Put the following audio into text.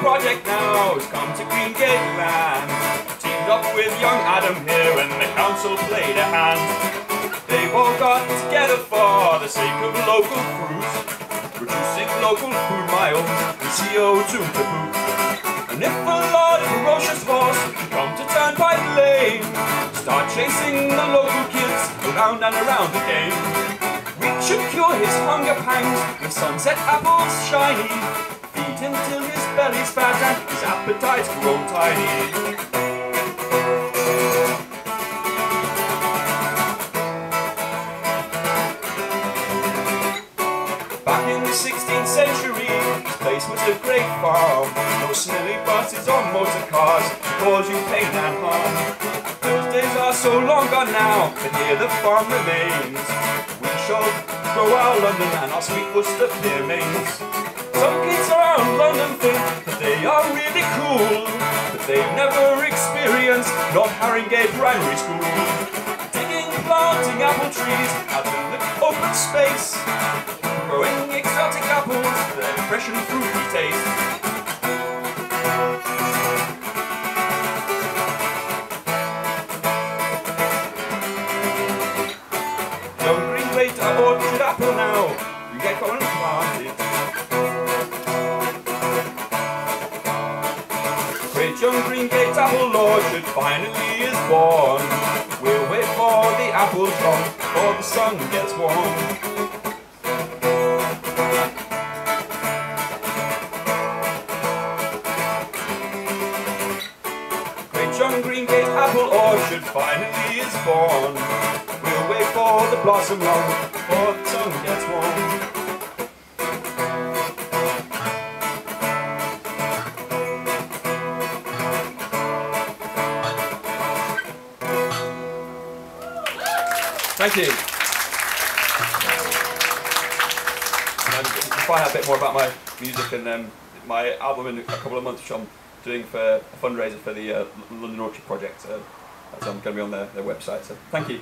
project now has come to Greengate land. Teamed up with young Adam here and the council played a hand. They've all got together for the sake of local fruit, reducing local food miles and CO2 to boot. And if a large ferocious horse come to Turnpike Lane, start chasing the local kids around and around again. We should cure his hunger pangs with sunset apples shiny, till his belly's fat and his appetite's grown tiny. Back in the 16th century, this place was a great farm. No smelly buses or motor cars cause you pain and harm. Those days are so long gone now, but here the farm remains. We shall grow our London and our sweet Worcester pearmains. Never experienced North Harringay Primary School. Digging, planting apple trees out in the open space growing exotic apples, their fresh and fruity taste. Young green plate orchard apple now, you get going and Great young green gate apple orchard finally is born. We'll wait for the apples long before the sun gets warm. Great young green gate apple orchard finally is born. We'll wait for the blossom long before the sun gets warm. Thank you. And can find out a bit more about my music and um, my album in a couple of months, which I'm doing for a fundraiser for the uh, London Orchard Project. Uh, that's um, going to be on their, their website. So thank you.